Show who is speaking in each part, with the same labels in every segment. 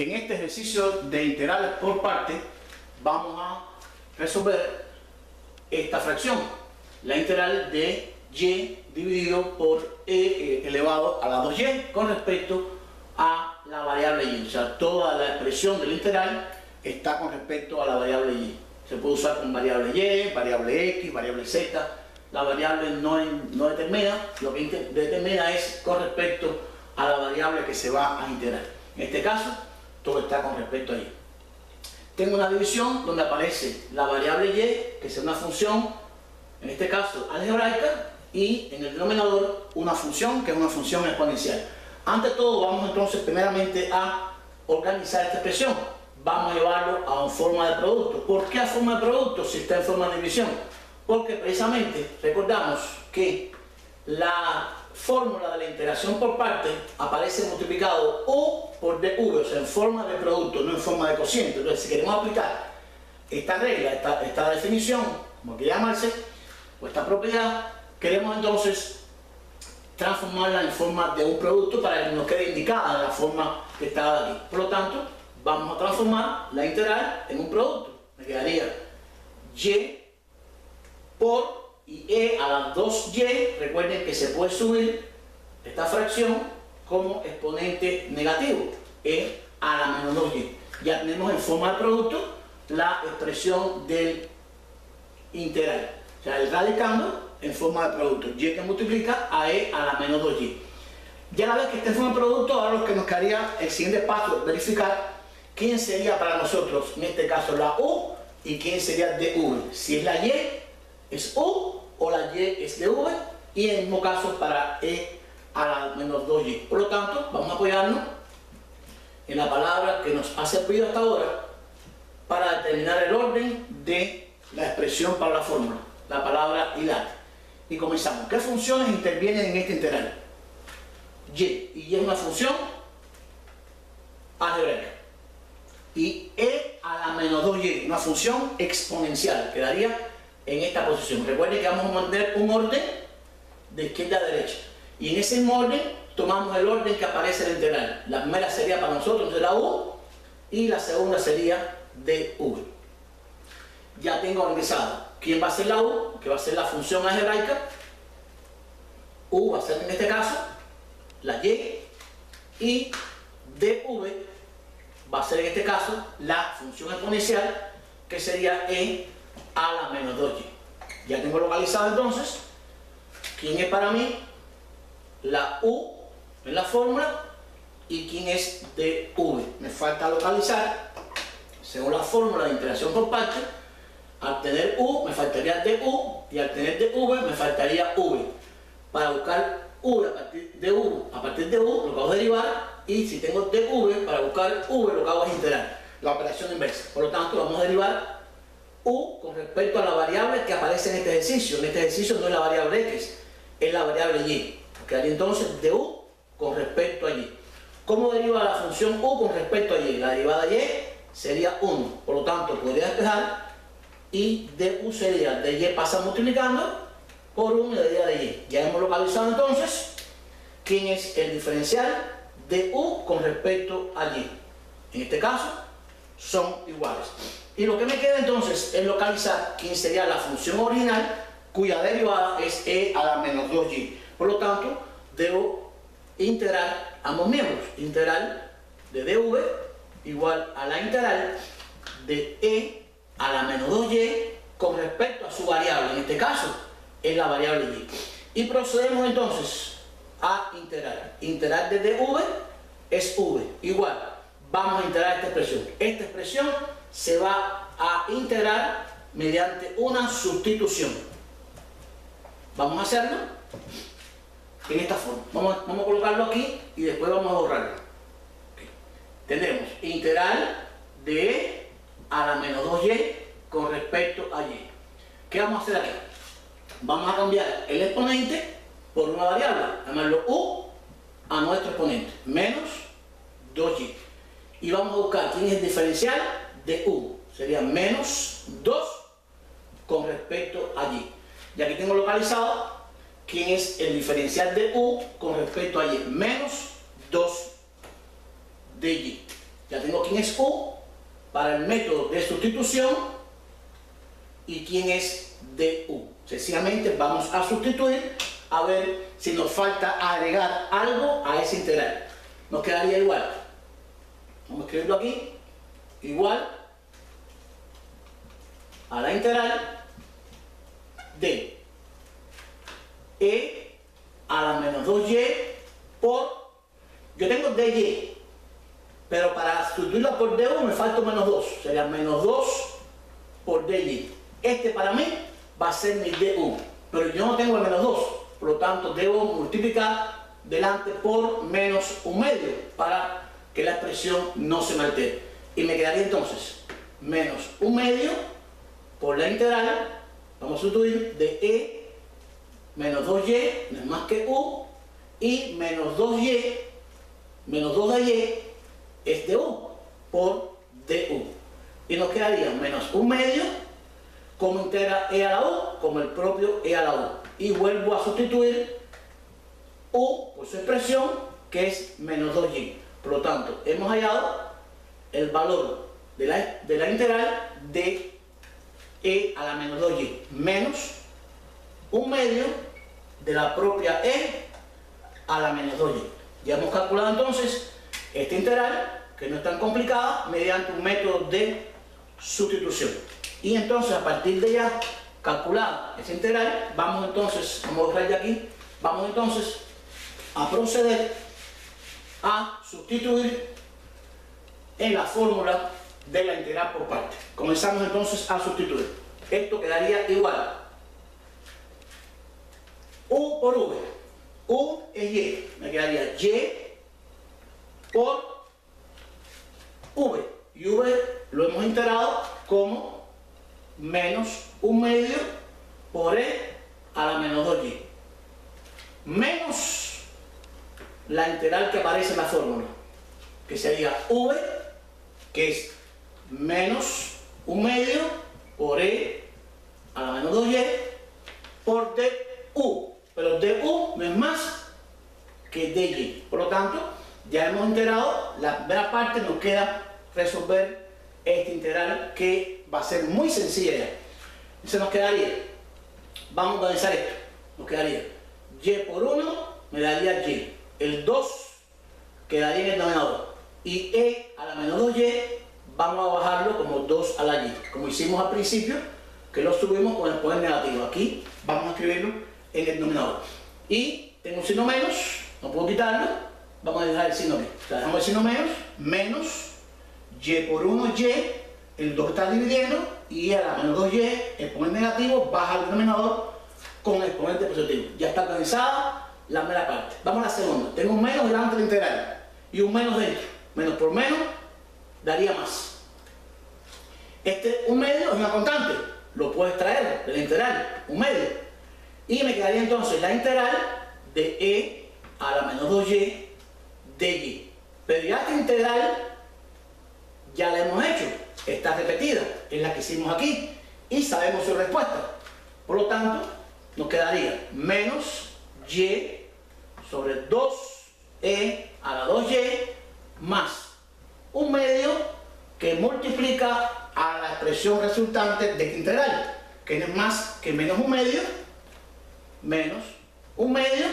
Speaker 1: En este ejercicio de integrales por parte vamos a resolver esta fracción, la integral de y dividido por e eh, elevado a la 2y con respecto a la variable y. O sea, toda la expresión del integral está con respecto a la variable y. Se puede usar con variable y, variable x, variable z. La variable no, no determina, lo que determina es con respecto a la variable que se va a integrar. En este caso, todo está con respecto a y. Tengo una división donde aparece la variable y, que es una función, en este caso algebraica, y en el denominador una función que es una función exponencial. Ante todo vamos entonces primeramente a organizar esta expresión. Vamos a llevarlo a una forma de producto. ¿Por qué a forma de producto si está en forma de división? Porque precisamente recordamos que la fórmula de la integración por parte aparece multiplicado U por DV, o sea, en forma de producto, no en forma de cociente. Entonces, si queremos aplicar esta regla, esta, esta definición, como quiera llamarse, o esta propiedad, queremos entonces transformarla en forma de un producto para que nos quede indicada la forma que está aquí. Por lo tanto, vamos a transformar la integral en un producto. Me quedaría y por y e a las 2y, recuerden que se puede subir esta fracción como exponente negativo, e a la menos 2y. Ya tenemos en forma de producto la expresión del integral. O sea, el radicando en forma de producto. Y que multiplica a e a la menos 2y. Ya la vez que en forma de producto, ahora lo que nos quedaría el siguiente paso, verificar quién sería para nosotros, en este caso la u, y quién sería dv. Si es la y, es u, o la y es dv, y en el mismo caso para e a la menos 2y. Por lo tanto, vamos a apoyarnos en la palabra que nos ha servido hasta ahora para determinar el orden de la expresión para la fórmula, la palabra hilar. Y comenzamos. ¿Qué funciones intervienen en este integral? Y y es una función algebraica. Y e a la menos 2y, una función exponencial, quedaría en esta posición. Recuerden que vamos a mantener un orden de izquierda a derecha. Y en ese orden tomamos el orden que aparece en el integral. La primera sería para nosotros de la U y la segunda sería de V. Ya tengo organizado quién va a ser la U, que va a ser la función algebraica. U va a ser en este caso la Y y dv va a ser en este caso la función exponencial que sería E a la menos 2y. Ya tengo localizado entonces quién es para mí la U en la fórmula y quién es dv. Me falta localizar, según la fórmula de interacción por parte, al tener U me faltaría dU y al tener dV me faltaría V. Para buscar U a partir de U, a partir de U lo que hago es derivar y si tengo dV para buscar V lo que hago es integrar. La operación inversa. Por lo tanto vamos a derivar U con respecto a la variable que aparece en este ejercicio. En este ejercicio no es la variable X, es la variable Y. Quedaría entonces de U con respecto a Y. ¿Cómo deriva la función U con respecto a Y? La derivada Y sería 1. Por lo tanto, podría despejar y du sería de Y pasa multiplicando por 1 de día de Y. Ya hemos localizado entonces quién es el diferencial de U con respecto a Y. En este caso son iguales. Y lo que me queda entonces es localizar quién sería la función original cuya derivada es e a la menos 2y. Por lo tanto, debo integrar ambos miembros. Integral de dv igual a la integral de e a la menos 2y con respecto a su variable. En este caso es la variable y. Y procedemos entonces a integrar. Integral de dv es v. Igual, vamos a integrar esta expresión. Esta expresión se va a integrar mediante una sustitución. Vamos a hacerlo en esta forma. Vamos, vamos a colocarlo aquí y después vamos a borrarlo. Tenemos integral de a la menos 2y con respecto a y. ¿Qué vamos a hacer aquí? Vamos a cambiar el exponente por una variable, llamarlo u a nuestro exponente, menos 2y. Y vamos a buscar quién es el diferencial de u. Sería menos 2 con respecto a y. Y aquí tengo localizado quién es el diferencial de u con respecto a y. Menos 2 de y. Ya tengo quién es U para el método de sustitución y quién es DU. Sencillamente vamos a sustituir a ver si nos falta agregar algo a ese integral. Nos quedaría igual. Vamos a escribirlo aquí. Igual a la integral de e a la menos 2y por, yo tengo dy, pero para sustituirla por du me falta menos 2, sería menos 2 por dy. Este para mí va a ser mi du, pero yo no tengo el menos 2, por lo tanto debo multiplicar delante por menos un medio para que la expresión no se me altere. Y me quedaría entonces menos un medio por la integral, vamos a sustituir de e menos 2y, no es más que u, y menos 2y, menos 2 de y, es de u, por du. Y nos quedaría menos un medio, como integra e a la u, como el propio e a la u. Y vuelvo a sustituir u por su expresión, que es menos 2y. Por lo tanto, hemos hallado el valor de la, de la integral de e a la menos 2y menos un medio de la propia e a la menos 2y. Ya hemos calculado entonces esta integral, que no es tan complicada, mediante un método de sustitución. Y entonces a partir de ya calculada esa integral, vamos entonces, vamos a borrar de aquí, vamos entonces a proceder a sustituir en la fórmula de la integral por parte. Comenzamos entonces a sustituir. Esto quedaría igual U por V. U es Y. Me quedaría Y por V. Y V lo hemos integrado como menos un medio por E a la menos 2Y. Menos la integral que aparece en la fórmula, que sería V, que es menos un medio por E a la menos 2Y por DU pero du no es más que dy. Por lo tanto, ya hemos enterado, la primera parte nos queda resolver esta integral que va a ser muy sencilla ya. Se nos quedaría, vamos a organizar esto, nos quedaría y por 1 me daría y, el 2 quedaría en el denominador y e a la menos 2y vamos a bajarlo como 2 a la y, como hicimos al principio, que lo subimos con el poder negativo. Aquí vamos a escribirlo en el denominador. Y tengo un signo menos, no puedo quitarlo, vamos a dejar el signo menos. O sea, dejamos el signo menos, menos y por 1y, el 2 está dividiendo, y a la menos 2y, el exponente negativo baja al denominador con el exponente positivo. Ya está organizada la primera parte. Vamos a la segunda. Tengo un menos delante de la integral y un menos dentro. Menos por menos daría más. Este un medio es una constante. Lo puedes traer de la integral, un medio. Y me quedaría entonces la integral de e a la menos 2y de y. Pero ya esta integral ya la hemos hecho, está repetida, es la que hicimos aquí, y sabemos su respuesta. Por lo tanto, nos quedaría menos y sobre 2e a la 2y más un medio que multiplica a la expresión resultante de esta integral, que es más que menos un medio menos un medio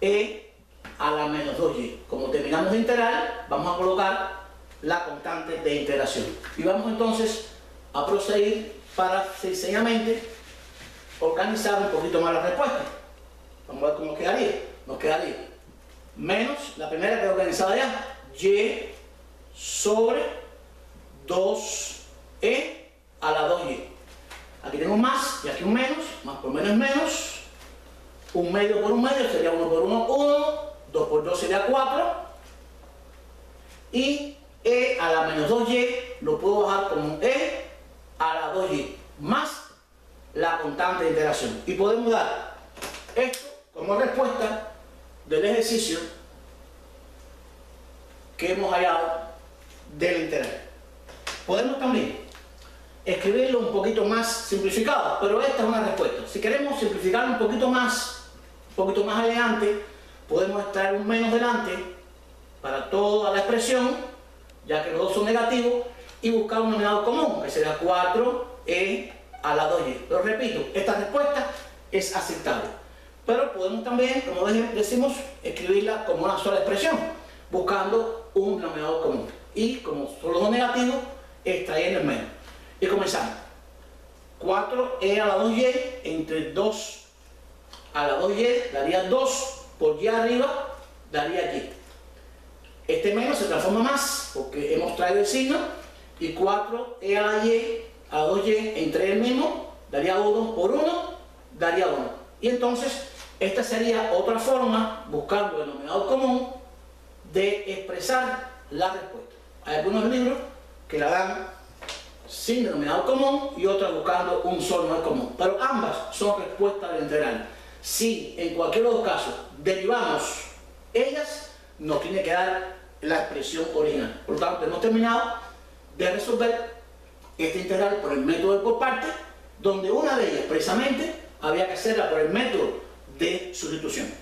Speaker 1: e a la menos 2y. Como terminamos de integrar, vamos a colocar la constante de integración. Y vamos entonces a proceder para sencillamente organizar un poquito más la respuesta. Vamos a ver cómo quedaría. Nos quedaría menos, ya, y sobre 2e a la 2y. Aquí tengo más y aquí un menos, más por menos es menos. Un medio por un medio sería 1 por 1, 1. 2 por 2 sería 4. Y e a la menos 2y lo puedo bajar como e a la 2y más la constante de integración. Y podemos dar esto como respuesta del ejercicio que hemos hallado del integral. Podemos también escribirlo un poquito más simplificado, pero esta es una respuesta. Si queremos simplificar un poquito más, un poquito más adelante, podemos extraer un menos delante para toda la expresión ya que los dos son negativos, y buscar un denominador común, que será 4e a la 2y. Lo repito, esta respuesta es aceptable. Pero podemos también, como decimos, escribirla como una sola expresión, buscando un denominador común. Y como son los dos negativos, extrayendo el medio. Y comenzamos. 4e a la 2y entre 2 a la 2y daría 2 por y arriba daría y. Este menos se transforma más porque hemos traído el signo y 4e a la y a 2y entre el mismo daría 1 por 1 daría 1. Y entonces esta sería otra forma, buscando el denominador común, de expresar la respuesta. Hay algunos libros que la dan sin denominador común y otros buscando un solo denominador común. Pero ambas son respuestas del integral. Si en cualquier otro caso derivamos ellas, nos tiene que dar la expresión original. Por lo tanto, hemos terminado de resolver este integral por el método de por parte, donde una de ellas precisamente había que hacerla por el método de sustitución.